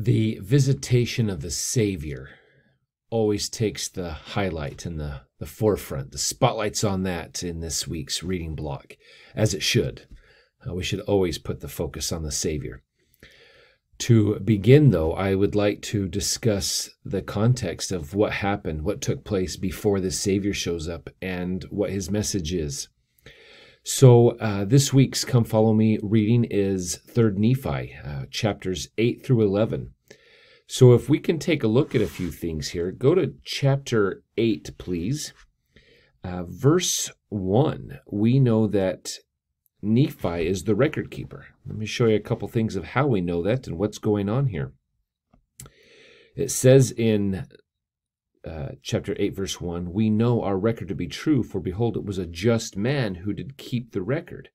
The visitation of the Savior always takes the highlight and the, the forefront. The spotlight's on that in this week's reading block, as it should. Uh, we should always put the focus on the Savior. To begin, though, I would like to discuss the context of what happened, what took place before the Savior shows up, and what his message is. So, uh, this week's Come Follow Me reading is 3rd Nephi, uh, chapters 8 through 11. So, if we can take a look at a few things here, go to chapter 8, please. Uh, verse 1, we know that Nephi is the record keeper. Let me show you a couple things of how we know that and what's going on here. It says in uh, chapter 8, verse 1, we know our record to be true, for behold, it was a just man who did keep the record.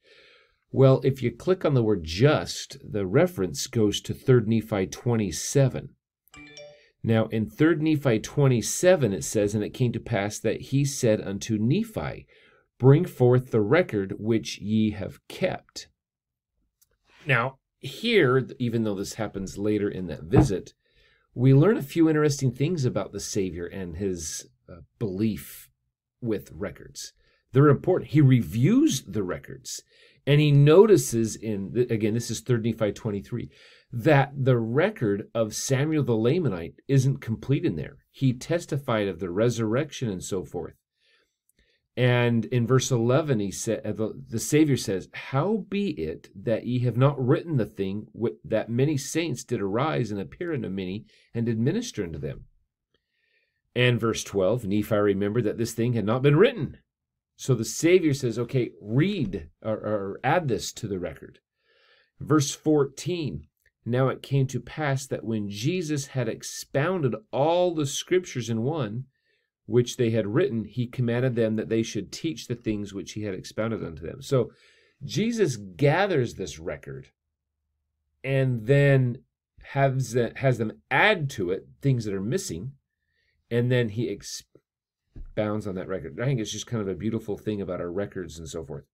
Well, if you click on the word just, the reference goes to 3 Nephi 27. Now, in 3 Nephi 27, it says, And it came to pass that he said unto Nephi, Bring forth the record which ye have kept. Now, here, even though this happens later in that visit, we learn a few interesting things about the Savior and his uh, belief with records. They're important. He reviews the records and he notices in, again, this is 3 Nephi 23, that the record of Samuel the Lamanite isn't complete in there. He testified of the resurrection and so forth. And in verse 11, he said, uh, the, Savior says, How be it that ye have not written the thing that many saints did arise and appear unto many and did minister unto them? And verse 12, Nephi remembered that this thing had not been written. So the Savior says, Okay, read or, or add this to the record. Verse 14, Now it came to pass that when Jesus had expounded all the scriptures in one, which they had written, he commanded them that they should teach the things which he had expounded unto them. So Jesus gathers this record and then has, has them add to it things that are missing, and then he expounds on that record. I think it's just kind of a beautiful thing about our records and so forth.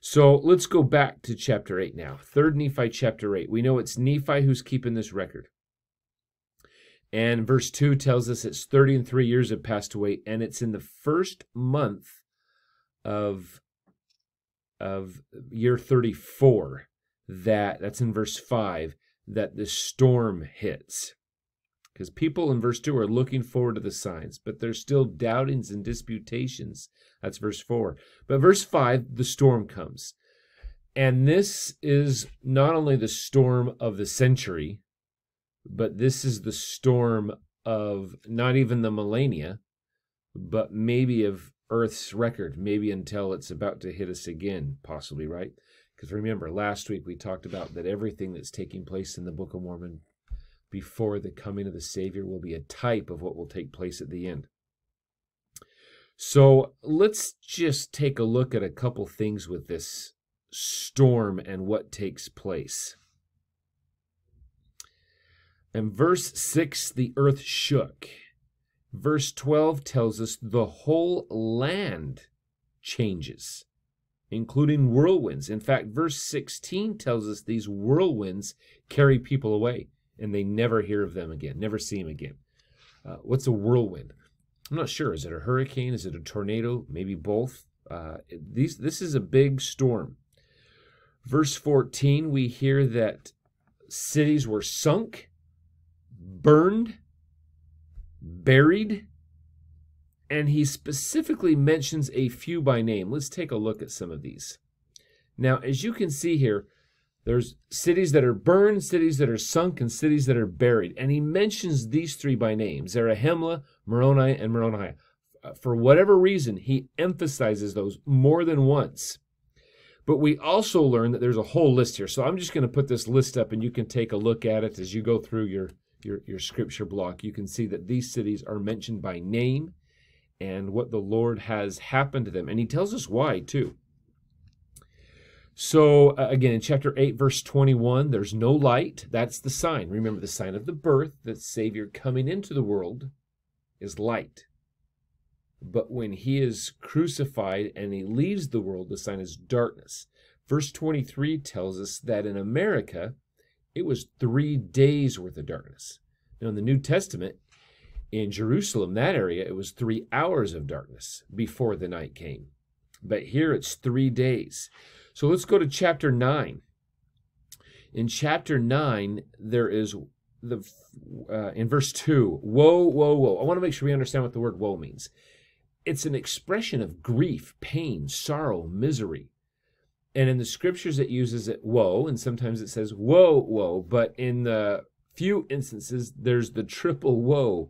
So let's go back to chapter 8 now. Third Nephi chapter 8. We know it's Nephi who's keeping this record. And verse 2 tells us it's 30 and 3 years have passed away, and it's in the first month of, of year 34 that, that's in verse 5, that the storm hits. Because people in verse 2 are looking forward to the signs, but there's still doubtings and disputations. That's verse 4. But verse 5, the storm comes. And this is not only the storm of the century, but this is the storm of not even the millennia, but maybe of Earth's record, maybe until it's about to hit us again, possibly, right? Because remember, last week we talked about that everything that's taking place in the Book of Mormon before the coming of the Savior will be a type of what will take place at the end. So let's just take a look at a couple things with this storm and what takes place. In verse 6, the earth shook. Verse 12 tells us the whole land changes, including whirlwinds. In fact, verse 16 tells us these whirlwinds carry people away and they never hear of them again, never see them again. Uh, what's a whirlwind? I'm not sure. Is it a hurricane? Is it a tornado? Maybe both. Uh, these, this is a big storm. Verse 14, we hear that cities were sunk burned, buried, and he specifically mentions a few by name. Let's take a look at some of these. Now, as you can see here, there's cities that are burned, cities that are sunk, and cities that are buried. And he mentions these three by name Zarahemla, Moroni, and Moronihah. Uh, for whatever reason, he emphasizes those more than once. But we also learn that there's a whole list here. So I'm just going to put this list up and you can take a look at it as you go through your your, your scripture block, you can see that these cities are mentioned by name and what the Lord has happened to them. And he tells us why, too. So, uh, again, in chapter 8, verse 21, there's no light. That's the sign. Remember, the sign of the birth, the Savior coming into the world, is light. But when he is crucified and he leaves the world, the sign is darkness. Verse 23 tells us that in America, It was three days worth of darkness. Now, in the New Testament, in Jerusalem, that area, it was three hours of darkness before the night came. But here it's three days. So let's go to chapter 9. In chapter 9, there is the uh, in verse 2 woe woe woe i want to make sure we understand what the word woe means it's an expression of grief pain sorrow misery and in the scriptures it uses it woe and sometimes it says woe woe but in the few instances there's the triple woe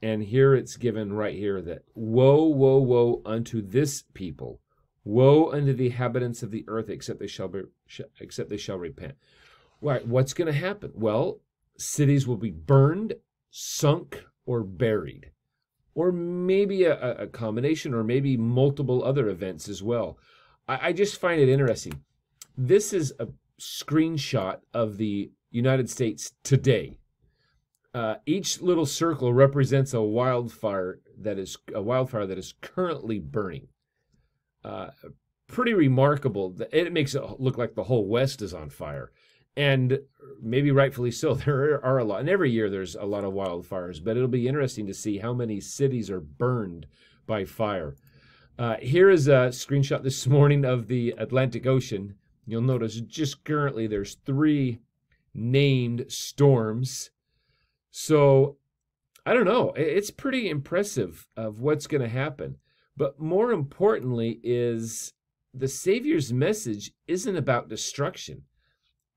and here it's given right here that woe woe woe unto this people woe unto the inhabitants of the earth except they shall be except they shall repent right what's going to happen well cities will be burned, sunk, or buried. Or maybe a, a combination, or maybe multiple other events as well. I, I just find it interesting. This is a screenshot of the United States today. Uh, each little circle represents a wildfire that is a wildfire that is currently burning. Uh, pretty remarkable. It makes it look like the whole West is on fire and maybe rightfully so there are a lot and every year there's a lot of wildfires but it'll be interesting to see how many cities are burned by fire uh, here is a screenshot this morning of the atlantic ocean. You'll notice just currently there's three named storms. So i don't know. It's pretty impressive of what's going to happen. But more importantly is the savior's message isn't about destruction.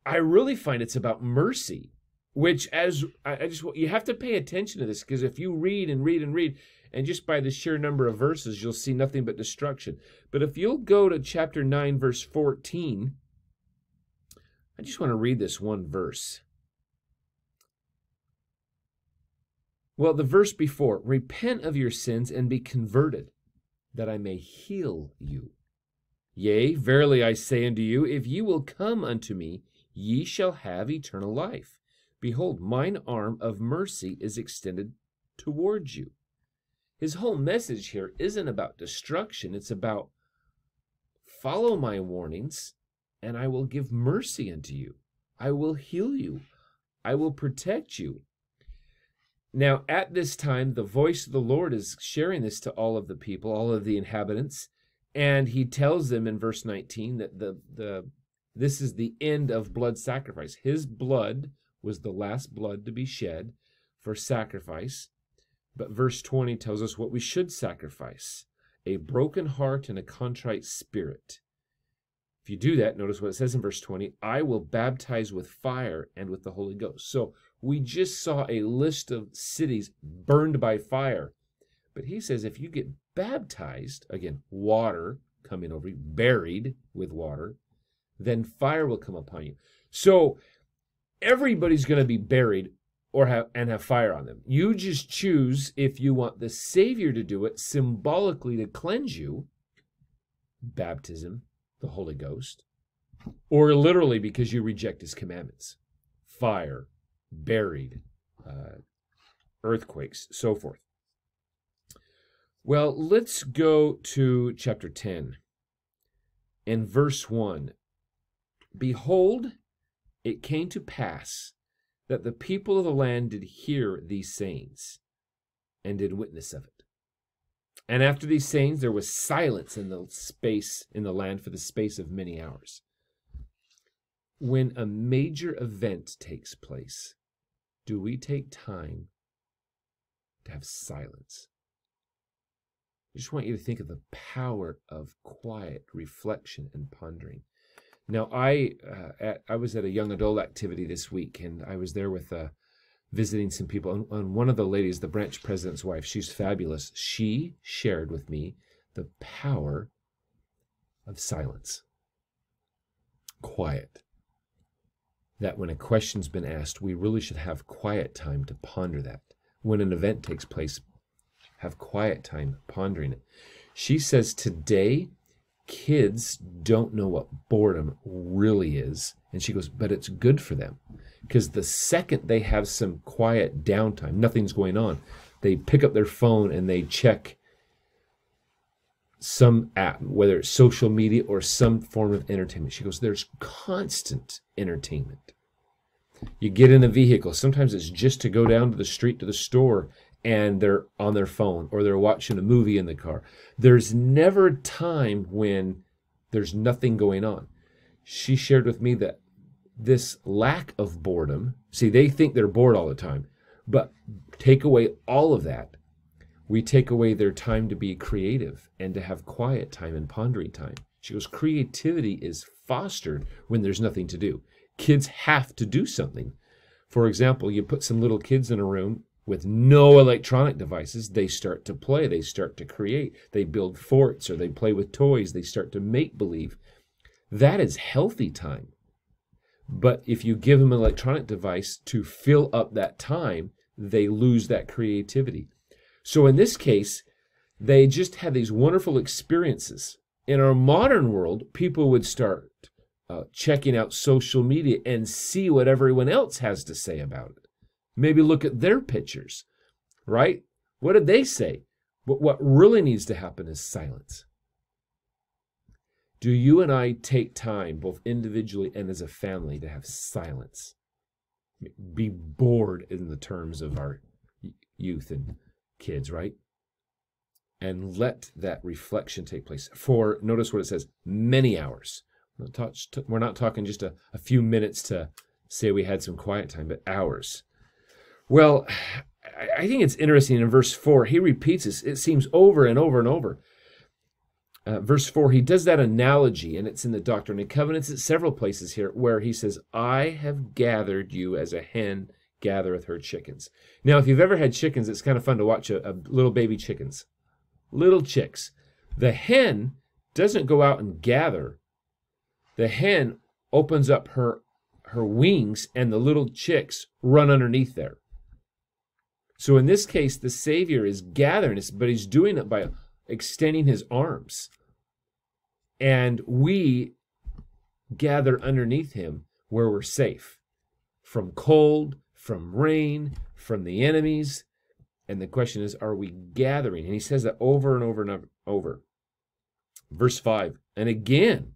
I really find it's about mercy, which as I, just you have to pay attention to this because if you read and read and read, and just by the sheer number of verses, you'll see nothing but destruction. But if you'll go to chapter 9, verse 14, I just want to read this one verse. Well, the verse before repent of your sins and be converted, that I may heal you. Yea, verily I say unto you, if you will come unto me ye shall have eternal life. Behold, mine arm of mercy is extended towards you. His whole message here isn't about destruction, it's about follow my warnings, and I will give mercy unto you. I will heal you. I will protect you. Now, at this time, the voice of the Lord is sharing this to all of the people, all of the inhabitants, and he tells them in verse 19 that the, the this is the end of blood sacrifice. His blood was the last blood to be shed for sacrifice. But verse 20 tells us what we should sacrifice a broken heart and a contrite spirit. If you do that, notice what it says in verse 20 I will baptize with fire and with the Holy Ghost. So we just saw a list of cities burned by fire. But he says if you get baptized, again, water coming over you, buried with water, then fire will come upon you. So everybody's going to be buried or have and have fire on them. You just choose if you want the Savior to do it symbolically to cleanse you, baptism, the Holy Ghost, or literally because you reject His commandments, fire, buried, uh, earthquakes, so forth. Well, let's go to chapter 10 and verse 1. Behold, it came to pass that the people of the land did hear these sayings and did witness of it. And after these sayings, there was silence in the space in the land for the space of many hours. When a major event takes place, do we take time to have silence? I just want you to think of the power of quiet reflection and pondering. Now, I uh, at, I was at a young adult activity this week, and I was there with uh, visiting some people. And, and one of the ladies, the branch president's wife, she's fabulous. She shared with me the power of silence, quiet. That when a question's been asked, we really should have quiet time to ponder that. When an event takes place, have quiet time pondering it. She says today kids don't know what boredom really is. And she goes, but it's good for them. Because the second they have some quiet downtime, nothing's going on, they pick up their phone and they check some app, whether it's social media or some form of entertainment. She goes, there's constant entertainment. You get in a vehicle. Sometimes it's just to go down to the street to the store and they're on their phone or they're watching a movie in the car. There's never a time when there's nothing going on. She shared with me that this lack of boredom, see, they think they're bored all the time, but take away all of that. We take away their time to be creative and to have quiet time and pondering time. She goes, creativity is fostered when there's nothing to do. Kids have to do something. For example, you put some little kids in a room with no electronic devices, they start to play, they start to create, they build forts or they play with toys, they start to make believe. That is healthy time. But if you give them an electronic device to fill up that time, they lose that creativity. So in this case, they just had these wonderful experiences. In our modern world, people would start uh, checking out social media and see what everyone else has to say about it. Maybe look at their pictures, right? What did they say? But what really needs to happen is silence. Do you and I take time, both individually and as a family, to have silence? Be bored in the terms of our youth and kids, right? And let that reflection take place for, notice what it says, many hours. We're not, talking just a, a few minutes to say we had some quiet time, but hours. Well, I think it's interesting in verse 4, he repeats this. It seems over and over and over. Uh, verse 4, he does that analogy, and it's in the Doctrine and Covenants at several places here, where he says, I have gathered you as a hen gathereth her chickens. Now, if you've ever had chickens, it's kind of fun to watch a, a little baby chickens, little chicks. The hen doesn't go out and gather. The hen opens up her her wings, and the little chicks run underneath there. So in this case, the Savior is gathering us, but he's doing it by extending his arms. And we gather underneath him where we're safe from cold, from rain, from the enemies. And the question is, are we gathering? And he says that over and over and over. Verse 5 And again,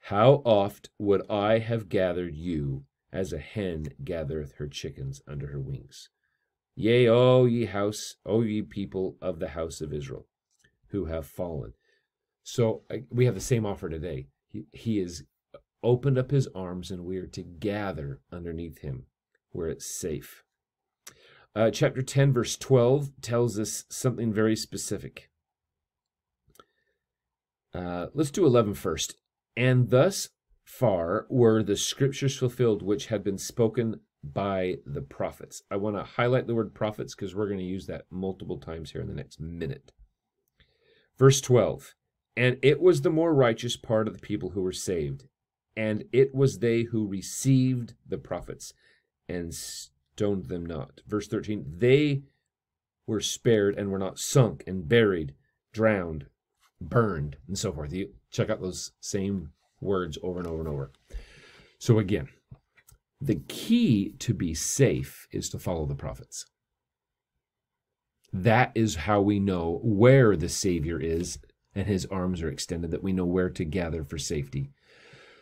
how oft would I have gathered you as a hen gathereth her chickens under her wings? Yea, O ye house, O ye people of the house of Israel who have fallen. So we have the same offer today. He, has opened up his arms and we are to gather underneath him where it's safe. Uh, chapter 10, verse 12 tells us something very specific. Uh, let's do 11 first. And thus far were the scriptures fulfilled which had been spoken by the prophets. I want to highlight the word prophets because we're going to use that multiple times here in the next minute. Verse 12 And it was the more righteous part of the people who were saved, and it was they who received the prophets and stoned them not. Verse 13 They were spared and were not sunk and buried, drowned, burned, and so forth. You check out those same words over and over and over. So again, the key to be safe is to follow the prophets. That is how we know where the Savior is and his arms are extended, that we know where to gather for safety.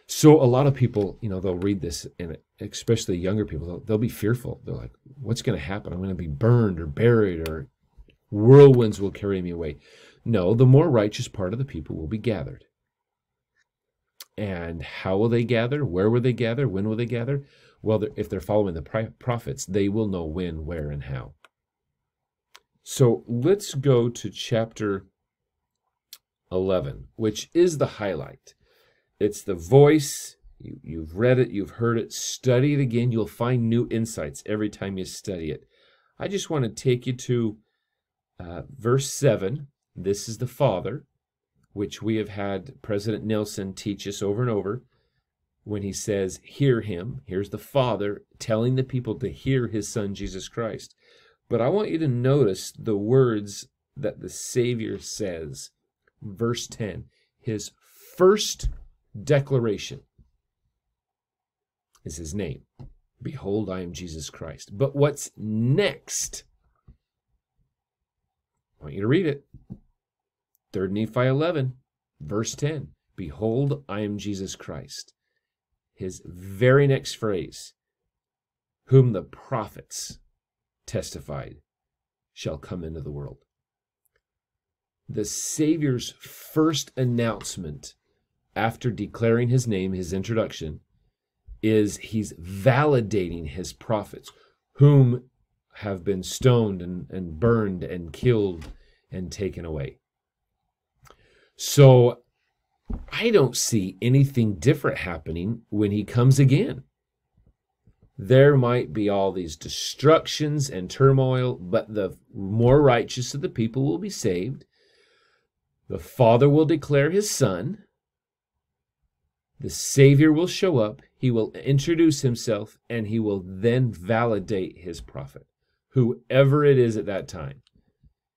So a lot of people, you know, they'll read this, and especially younger people, they'll, they'll be fearful. They're like, "What's going to happen? I'm going to be burned or buried, or whirlwinds will carry me away." No, the more righteous part of the people will be gathered. And how will they gather? Where will they gather? When will they gather? Well, if they're following the prophets, they will know when, where, and how. So let's go to chapter 11, which is the highlight. It's the voice. You, you've read it, you've heard it. Study it again. You'll find new insights every time you study it. I just want to take you to uh, verse 7. This is the Father, which we have had President Nelson teach us over and over when he says, Hear him. Here's the Father telling the people to hear his Son, Jesus Christ. But I want you to notice the words that the Savior says. Verse 10 His first declaration is his name. Behold, I am Jesus Christ. But what's next? I want you to read it. 3 Nephi 11, verse 10. Behold, I am Jesus Christ. His very next phrase whom the prophets testified shall come into the world. The Savior's first announcement after declaring his name, his introduction, is he's validating his prophets, whom have been stoned and, and burned and killed and taken away. So I don't see anything different happening when he comes again. There might be all these destructions and turmoil, but the more righteous of the people will be saved. The Father will declare his Son. The Savior will show up. He will introduce himself, and he will then validate his prophet, whoever it is at that time.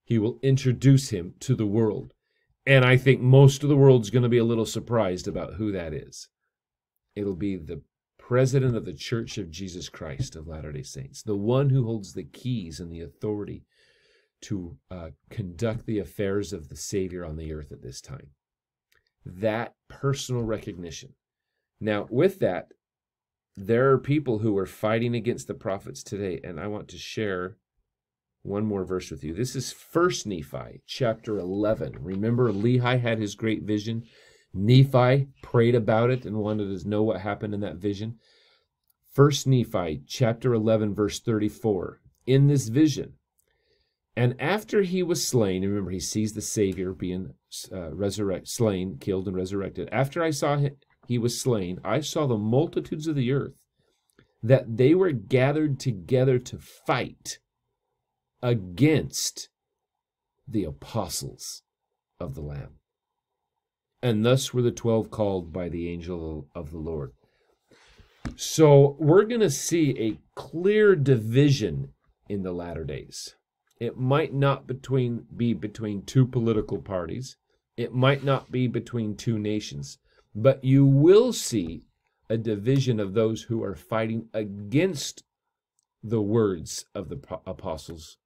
He will introduce him to the world. And I think most of the world's going to be a little surprised about who that is. It'll be the president of the Church of Jesus Christ of Latter day Saints, the one who holds the keys and the authority to uh, conduct the affairs of the Savior on the earth at this time. That personal recognition. Now, with that, there are people who are fighting against the prophets today, and I want to share one more verse with you. This is First Nephi, chapter 11. Remember, Lehi had his great vision. Nephi prayed about it and wanted to know what happened in that vision. First Nephi, chapter 11, verse 34. In this vision, and after he was slain, remember he sees the Savior being uh, resurrected, slain, killed, and resurrected. After I saw him, he was slain, I saw the multitudes of the earth, that they were gathered together to fight against the apostles of the Lamb. And thus were the 12 called by the angel of the Lord. So we're going to see a clear division in the latter days. It might not between be between two political parties. It might not be between two nations, but you will see a division of those who are fighting against the words of the apostles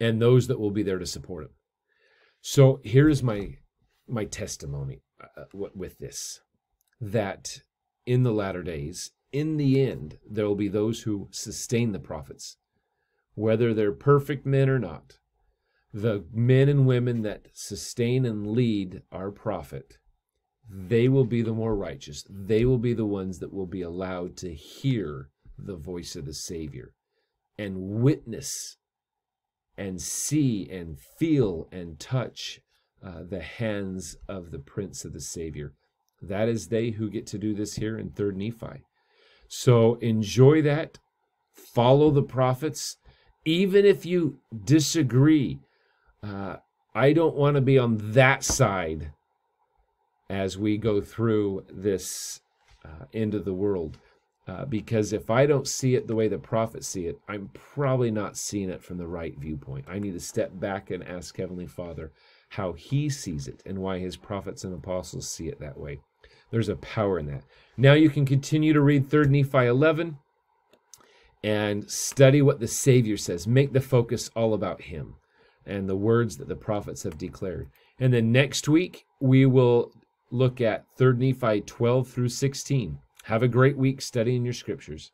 and those that will be there to support him. So here's my my testimony uh, with this that in the latter days, in the end, there will be those who sustain the prophets, whether they're perfect men or not. The men and women that sustain and lead our prophet, they will be the more righteous. They will be the ones that will be allowed to hear the voice of the Savior and witness and see and feel and touch uh, the hands of the prints of the Savior. That is they who get to do this here in 3rd Nephi. So enjoy that. Follow the prophets. Even if you disagree, uh, I don't want to be on that side as we go through this uh, end of the world. Uh, because if I don't see it the way the prophets see it, I'm probably not seeing it from the right viewpoint. I need to step back and ask Heavenly Father how He sees it and why His prophets and apostles see it that way. There's a power in that. Now you can continue to read 3rd Nephi 11 and study what the Savior says. Make the focus all about Him and the words that the prophets have declared. And then next week, we will look at 3rd Nephi 12 through 16 have a great week studying your scriptures.